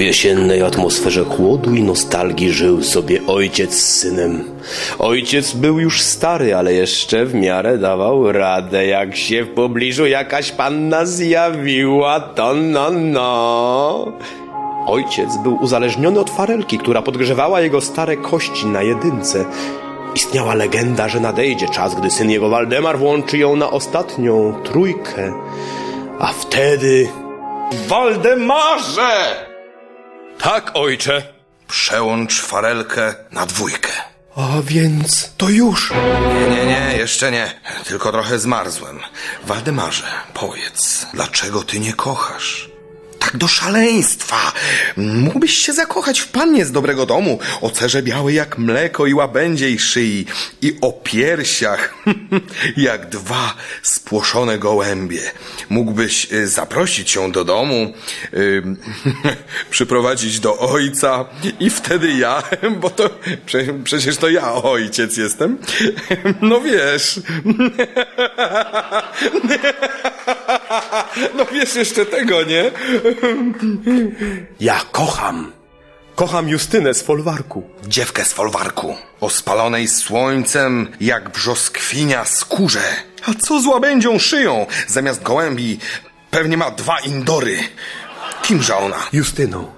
W jesiennej atmosferze chłodu i nostalgii żył sobie ojciec z synem. Ojciec był już stary, ale jeszcze w miarę dawał radę. Jak się w pobliżu jakaś panna zjawiła, to no no. Ojciec był uzależniony od farelki, która podgrzewała jego stare kości na jedynce. Istniała legenda, że nadejdzie czas, gdy syn jego Waldemar włączy ją na ostatnią trójkę. A wtedy... Waldemarze! Tak, ojcze. Przełącz farelkę na dwójkę. A więc to już. Nie, nie, nie, jeszcze nie. Tylko trochę zmarzłem. Waldemarze, powiedz, dlaczego ty nie kochasz? Tak do szaleństwa. Mógłbyś się zakochać w pannie z dobrego domu, o cerze białej jak mleko i łabędziej szyi i o piersiach jak dwa spłoszone gołębie. Mógłbyś y, zaprosić ją do domu, y, przyprowadzić do ojca i wtedy ja, bo to prze, przecież to ja ojciec jestem. No wiesz. No wiesz jeszcze tego, nie? Ja kocham. Kocham Justynę z folwarku. Dziewkę z folwarku, o spalonej słońcem jak brzoskwinia skórze. A co z łabędzią szyją? Zamiast gołębi pewnie ma dwa indory. Kimże ona? Justyną.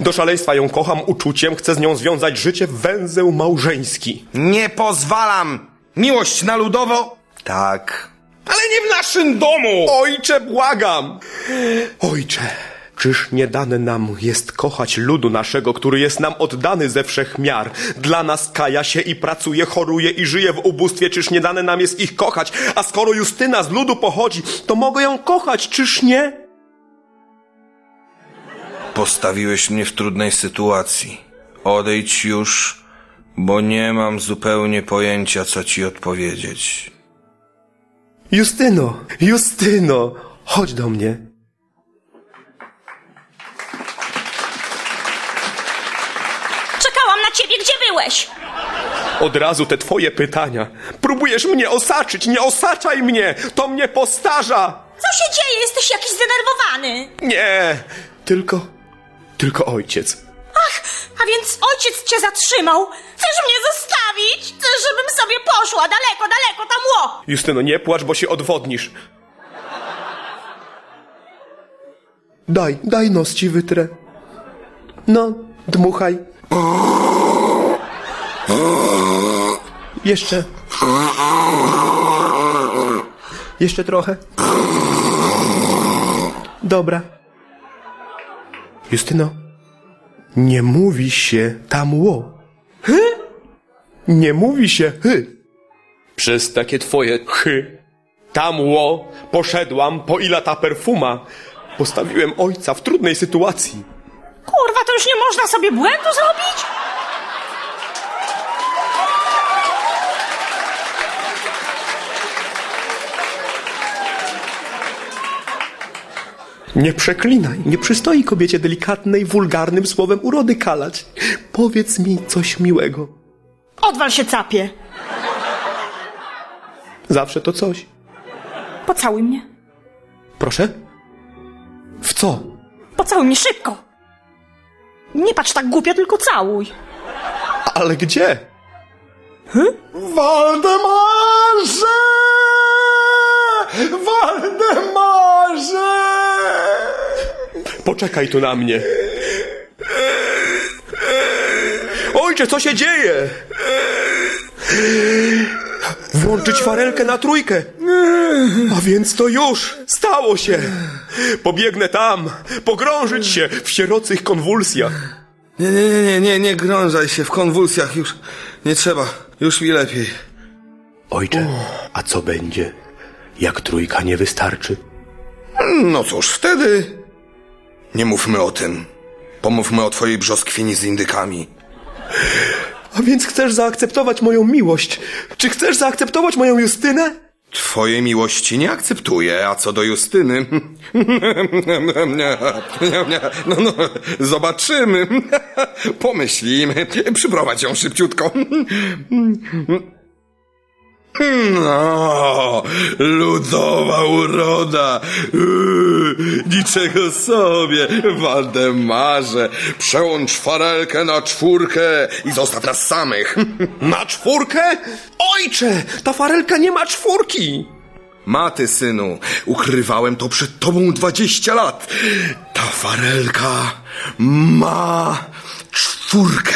Do szaleństwa ją kocham uczuciem, chcę z nią związać życie w węzeł małżeński. Nie pozwalam! Miłość na ludowo? Tak. Ale nie w naszym domu! Ojcze, błagam! Ojcze, czyż nie dane nam jest kochać ludu naszego, który jest nam oddany ze wszech miar? Dla nas kaja się i pracuje, choruje i żyje w ubóstwie, czyż nie dane nam jest ich kochać? A skoro Justyna z ludu pochodzi, to mogę ją kochać, czyż nie? Postawiłeś mnie w trudnej sytuacji. Odejdź już, bo nie mam zupełnie pojęcia, co ci odpowiedzieć. Justyno, Justyno, chodź do mnie. Czekałam na ciebie, gdzie byłeś? Od razu te twoje pytania. Próbujesz mnie osaczyć, nie osaczaj mnie! To mnie postarza! Co się dzieje? Jesteś jakiś zdenerwowany. Nie, tylko, tylko ojciec. Ach, a więc ojciec cię zatrzymał. Chcesz mnie zostawić? Chcesz, żebym sobie poszła daleko, daleko tam ło. Justyno, nie płacz, bo się odwodnisz. Daj, daj nos ci wytrę. No, dmuchaj. Jeszcze. Jeszcze trochę. Dobra. Justyno, nie mówi się tam ło. Hy? Nie mówi się hy. Przez takie twoje chy. Tam ło poszedłam po ile ta perfuma. Postawiłem ojca w trudnej sytuacji. Kurwa, to już nie można sobie błędu zrobić? Nie przeklinaj, nie przystoi kobiecie delikatnej, wulgarnym słowem urody kalać. Powiedz mi coś miłego. Odwal się, capie. Zawsze to coś. Pocałuj mnie. Proszę? W co? Pocałuj mnie szybko. Nie patrz tak głupio, tylko całuj. Ale gdzie? Waldemarze! Waldemarze! Poczekaj tu na mnie. Ojcze, co się dzieje? Włączyć farelkę na trójkę. A więc to już stało się. Pobiegnę tam, pogrążyć się w sierocych konwulsjach. Nie, nie, nie, nie, nie, nie grążaj się w konwulsjach, już nie trzeba, już mi lepiej. Ojcze, a co będzie, jak trójka nie wystarczy? No cóż, wtedy nie mówmy o tym. Pomówmy o twojej brzoskwini z indykami. A więc chcesz zaakceptować moją miłość? Czy chcesz zaakceptować moją Justynę? Twojej miłości nie akceptuję, a co do Justyny... No, no, zobaczymy. Pomyślimy. Przyprowadź ją szybciutko. No, ludowa uroda. Yy, niczego sobie, Waldemarze. Przełącz farelkę na czwórkę i zostaw nas samych. Na czwórkę? Ojcze, ta farelka nie ma czwórki! Maty, synu, ukrywałem to przed tobą dwadzieścia lat. Ta farelka ma czwórkę.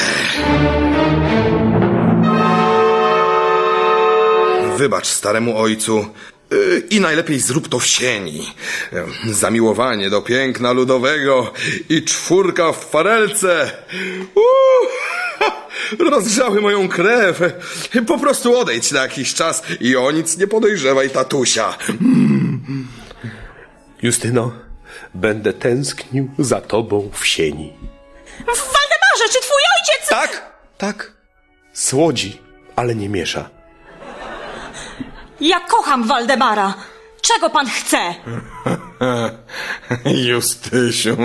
Wybacz staremu ojcu yy, i najlepiej zrób to w sieni. Yy, Zamiłowanie do piękna ludowego i czwórka w farelce. Uuu, rozgrzały moją krew. Po prostu odejdź na jakiś czas i o nic nie podejrzewaj tatusia. Justyno, będę tęsknił za tobą w sieni. Waldemarze, czy twój ojciec... Tak, tak. Słodzi, ale nie miesza. Ja kocham Waldemara. Czego pan chce? Justysiu,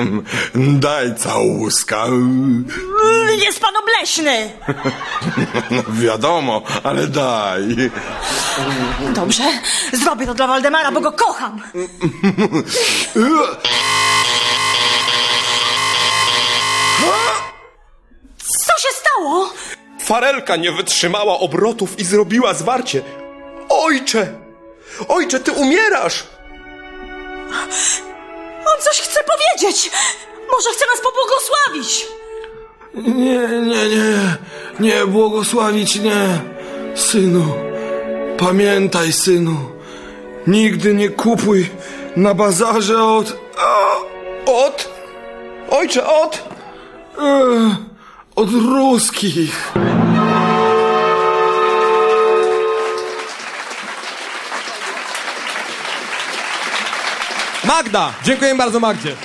daj całuska. Jest pan obleśny. No wiadomo, ale daj. Dobrze, zrobię to dla Waldemara, bo go kocham. Co się stało? Farelka nie wytrzymała obrotów i zrobiła zwarcie. Ojcze! Ojcze, ty umierasz! On coś chce powiedzieć. Może chce nas pobłogosławić. Nie, nie, nie, nie, błogosławić nie. Synu, pamiętaj, synu, nigdy nie kupuj na bazarze od... A, Od? Ojcze, od? e, od ruskich. Magda! Dziękuję bardzo Magdzie.